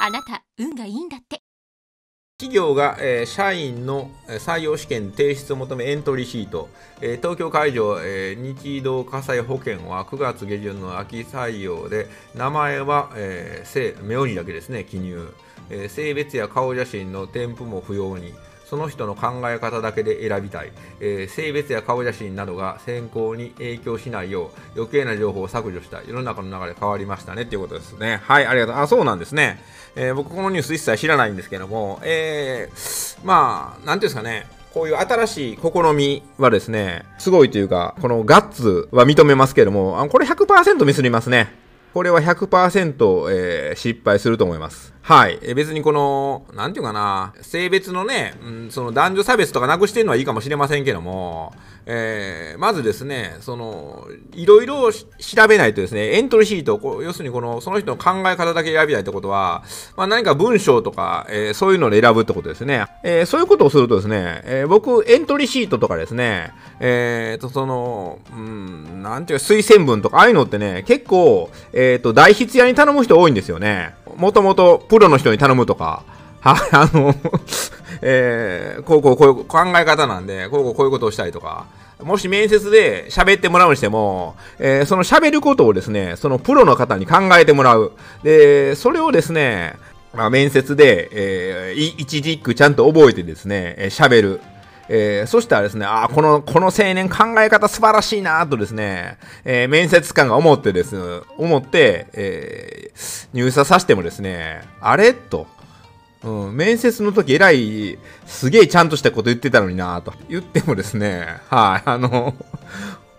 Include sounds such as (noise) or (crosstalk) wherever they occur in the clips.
あなた運がいいんだって。企業が、えー、社員の採用試験提出を求めエントリーシート、えー、東京会場、えー、日動火災保険は9月下旬の秋採用で名前は、えー、名字だけですね記入、えー、性別や顔写真の添付も不要に。その人の考え方だけで選びたい、えー、性別や顔写真などが選考に影響しないよう余計な情報を削除した世の中の流れ変わりましたね。っていうことですね。はいありがとう。あそうなんですね、えー、僕このニュース一切知らないんですけどもえー、まあなんていうんですかね。こういう新しい試みはですね、すごいというか、このガッツは認めますけども、あこれ100%ミスりますね。これは100%、えー、失敗すると思います。はい。え別にこの、なんていうかな、性別のね、うん、その男女差別とかなくしてるのはいいかもしれませんけども、えー、まずですね、その、いろいろ調べないとですね、エントリーシート、こ要するにこの、その人の考え方だけ選びたいってことは、まあ何か文章とか、えー、そういうので選ぶってことですね。えー、そういうことをするとですね、え、僕、エントリーシートとかですね、えーと、その、うん、なんていうか、推薦文とか、ああいうのってね、結構、えっ、ー、と、代筆屋に頼む人多いんですよね。もともと、プロの人に頼むとか、はい、あの (laughs) えー、こうこうこういう考え方なんで、こうこうこういうことをしたいとか、もし面接で喋ってもらうにしても、えー、その喋ることをですね、そのプロの方に考えてもらう。で、それをですね、まあ、面接で、えー、一字一句ちゃんと覚えてですね、喋、えー、る。えー、そしたらですね、ああ、この、この青年考え方素晴らしいなとですね、えー、面接官が思ってですね、思って、えー、入社させてもですね、あれと、うん、面接の時えらい、すげえちゃんとしたこと言ってたのになと言ってもですね、はい、あの、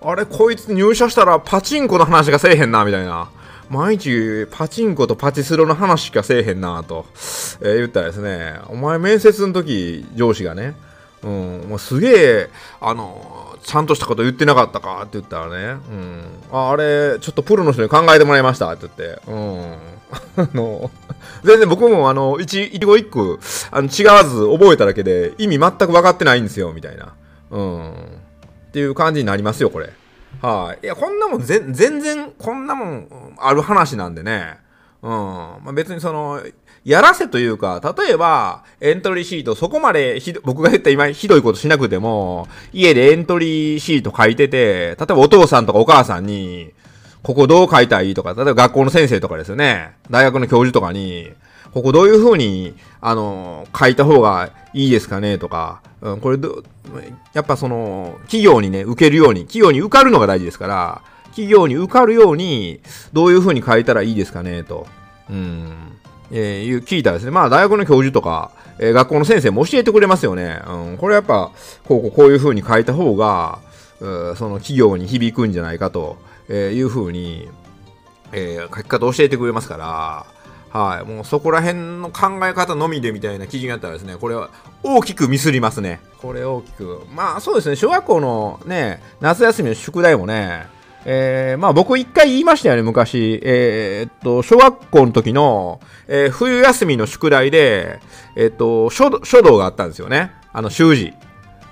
あれ、こいつ入社したらパチンコの話がせえへんな、みたいな。毎日パチンコとパチスロの話しかせえへんなと、えー、言ったらですね、お前面接の時上司がね、うん、もうすげえ、あの、ちゃんとしたこと言ってなかったかって言ったらね、うん、ああれ、ちょっとプロの人に考えてもらいましたって言って、うん、(laughs) あの、全然僕もあの、一、一語一句、あの、違わず覚えただけで意味全く分かってないんですよ、みたいな。うん。っていう感じになりますよ、これ。はい、いや、こんなもん全然、こんなもんある話なんでね。うん。まあ、別にその、やらせというか、例えば、エントリーシート、そこまでひど僕が言った今ひどいことしなくても、家でエントリーシート書いてて、例えばお父さんとかお母さんに、ここどう書いたらいいとか、例えば学校の先生とかですよね、大学の教授とかに、ここどういう風に、あの、書いた方がいいですかねとか、うん、これど、やっぱその、企業にね、受けるように、企業に受かるのが大事ですから、企業に受かるように、どういう風に書いたらいいですかねと。うん。えー、聞いたらですね、まあ大学の教授とか、えー、学校の先生も教えてくれますよね。うん、これやっぱ、こうこういう風に書いた方が、うその企業に響くんじゃないかという風に、えー、書き方教えてくれますから、はい、もうそこら辺の考え方のみでみたいな記事があったらですね、これは大きくミスりますね。これ大きく。まあそうですね、小学校のね、夏休みの宿題もね、えー、まあ僕一回言いましたよね、昔。えー、っと、小学校の時の、えー、冬休みの宿題で、え、っと書、書道があったんですよね。あの、習字。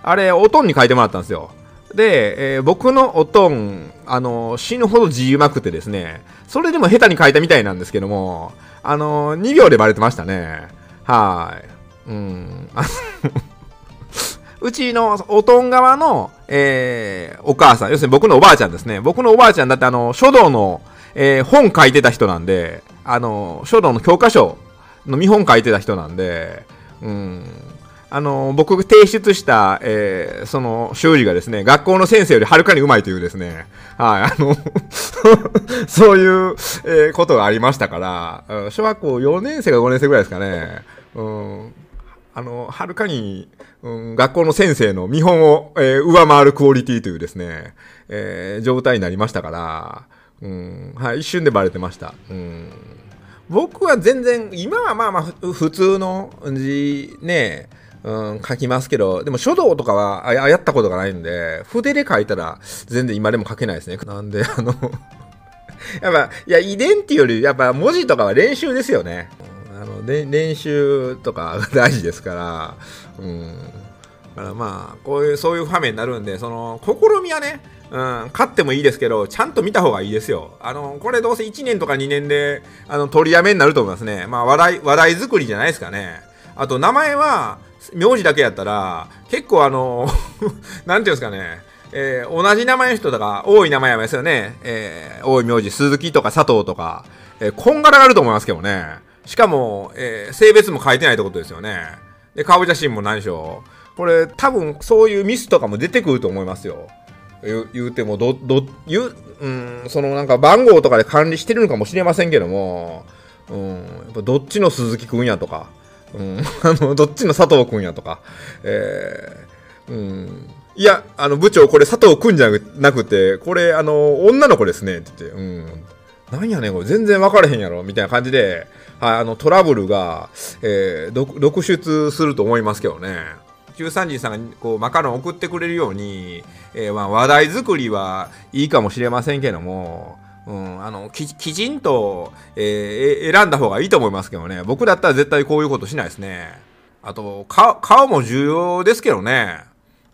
あれ、おとんに書いてもらったんですよ。で、えー、僕のおとん、あの、死ぬほど字うまくてですね、それでも下手に書いたみたいなんですけども、あの、2秒でバレてましたね。はい。うん。(laughs) うちのおとん側の、えー、お母さん、要するに僕のおばあちゃんですね。僕のおばあちゃんだってあの、書道の、えー、本書いてた人なんで、あの、書道の教科書の見本書いてた人なんで、うん。あの、僕が提出した、えー、その、修理がですね、学校の先生よりはるかにうまいというですね、はい、あの (laughs) そういう、えー、ことがありましたから、小学校4年生か5年生ぐらいですかね、うん、あの、はるかに、うん、学校の先生の見本を、えー、上回るクオリティというですね、えー、状態になりましたから、うん、はい、一瞬でバレてました。うん僕は全然、今はまあまあ普通の字ね、うん、書きますけど、でも書道とかはやったことがないんで、筆で書いたら全然今でも書けないですね。なんで、あの (laughs) やっぱ、いや、遺伝っていうより、やっぱ文字とかは練習ですよね。あの練習とか大事ですから、うん。だからまあ、こういう、そういう場面になるんで、その、試みはね、うん、買ってもいいですけど、ちゃんと見た方がいいですよ。あの、これどうせ1年とか2年で、あの、取りやめになると思いますね。まあ、話題、話題作りじゃないですかね。あと、名前は、名字だけやったら、結構あの、(laughs) なんていうんですかね、えー、同じ名前の人とか、多い名前ですよね。えー、多い名字、鈴木とか佐藤とか、えー、こんがらがると思いますけどね。しかも、えー、性別も書いてないってことですよね。で、顔写真も何でしょ。う。これ、多分、そういうミスとかも出てくると思いますよ。言言うても、ど、ど、言う、うん、そのなんか番号とかで管理してるのかもしれませんけども、うん、やっぱどっちの鈴木くんやとか、うん、(laughs) あの、どっちの佐藤くんやとか、えー、うん、いや、あの、部長、これ佐藤くんじゃなくて、これ、あの、女の子ですね、って言って、うん、なんやねん、これ。全然分からへんやろ、みたいな感じで、はい、あの、トラブルが、えー、独出すると思いますけどね。13時さんがこうマカロン送ってくれるように、えー、まあ話題作りはいいかもしれませんけども、うん、あのききちんと、えー、選んだ方がいいと思いますけどね。僕だったら絶対こういうことしないですね。あと顔も重要ですけどね。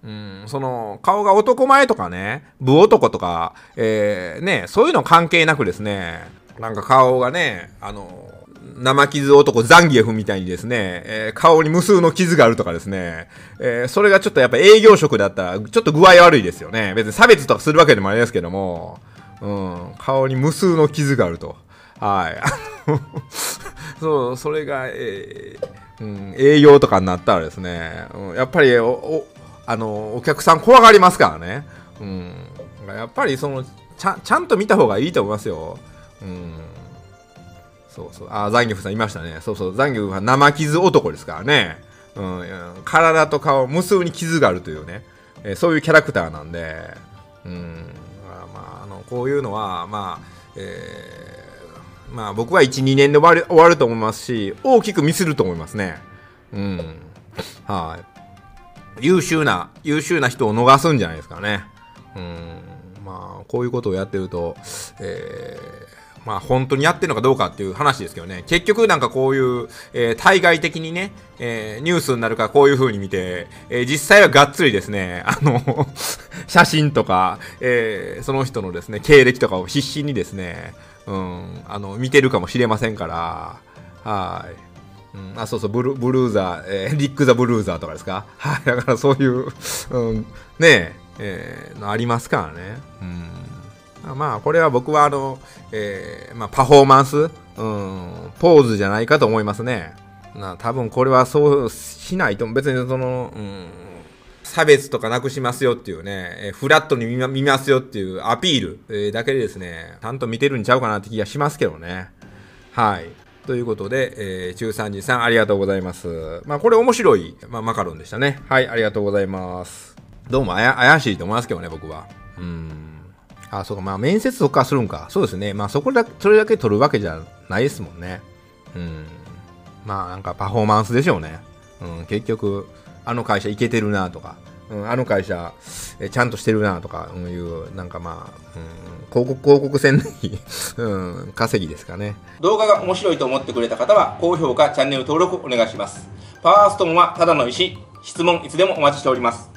うん、その顔が男前とかね、部男とか、えー、ね、そういうの関係なくですね、なんか顔がね、あの、生傷男ザンギエフみたいにですね、えー、顔に無数の傷があるとかですね、えー、それがちょっとやっぱ営業職だったら、ちょっと具合悪いですよね。別に差別とかするわけでもありますけども、うん、顔に無数の傷があると。はい。(laughs) そう、それが、えー、うん、営業とかになったらですね、うん、やっぱりお、お、あの、お客さん怖がりますからね。うん。やっぱりその、ちゃちゃんと見た方がいいと思いますよ。うん。そうそう。あ、ザンギョフさんいましたね。そうそう。ザンギョフは生傷男ですからね。うん、体と顔、無数に傷があるというね。えー、そういうキャラクターなんで、うん。まあ、あの、こういうのは、まあ、えー、まあ僕は1、2年で終わる終わると思いますし、大きくミスると思いますね。うん。はい、優秀な、優秀な人を逃すんじゃないですかね。うん。まあ、こういうことをやってると、えー、まあ本当にやってるのかどうかっていう話ですけどね。結局なんかこういう、えー、対外的にね、えー、ニュースになるかこういう風に見て、えー、実際はがっつりですね、あの (laughs) 写真とか、え、その人のですね、経歴とかを必死にですね、うん、あの、見てるかもしれませんから、はい。うん、あ、そうそう、ブルブルーザー、えー、リック・ザ・ブルーザーとかですか？はい、だからそういう、うん、ねえ、えー、ありますからね。うんまあ、これは僕はあの、えー、まあ、パフォーマンス、うん、ポーズじゃないかと思いますね。な多分これはそうしないと、別にその、うん、差別とかなくしますよっていうね、えー、フラットに見ますよっていうアピール、えー、だけでですね、ちゃんと見てるんちゃうかなって気がしますけどね。はい。ということで、えー、中3時さんありがとうございます。まあこれ面白い、まあ、マカロンでしたね。はい、ありがとうございます。どうも怪しいと思いますけどね、僕は。うん。あ、そうか、まあ面接とかするんか。そうですね。まあそこだけそれだけ取るわけじゃないですもんね。うん。まあなんかパフォーマンスでしょうね。うん、結局、あの会社いけてるなとか、うん、あの会社えちゃんとしてるなとかいう、なんかまあ、うん、広告、広告戦のうん、稼ぎですかね。動画が面白いと思ってくれた方は、高評価、チャンネル登録お願いします。パワーストーンはただの石、質問いつでもお待ちしております。